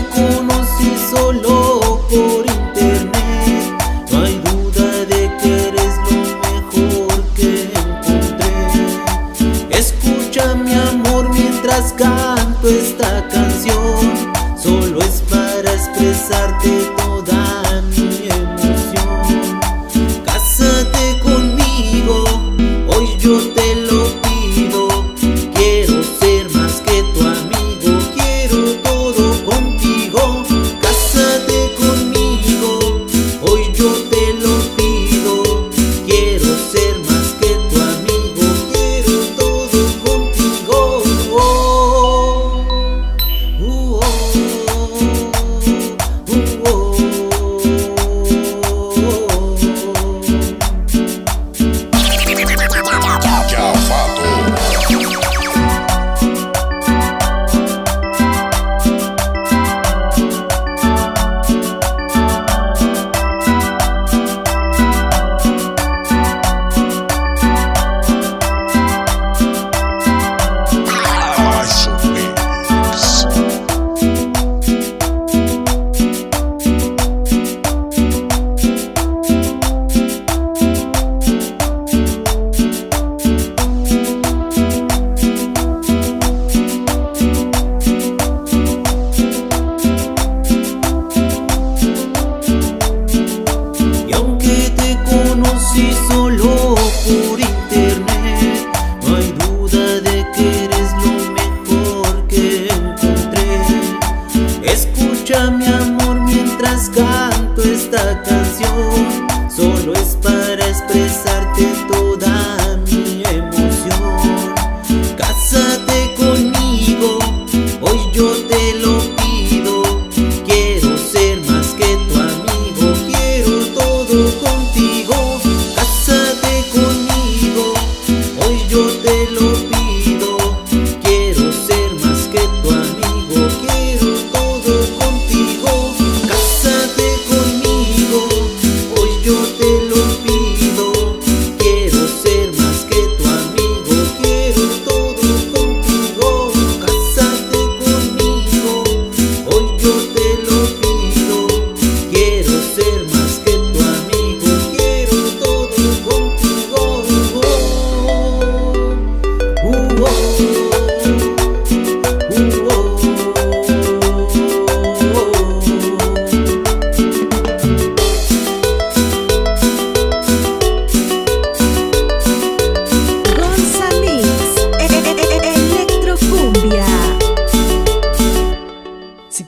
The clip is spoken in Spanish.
te conocí solo por internet. No hay duda de que eres lo mejor que encontré. Escucha mi amor mientras canto esta canción. Solo es para expresarte toda mi emoción. Cásate conmigo, hoy yo te lo pido.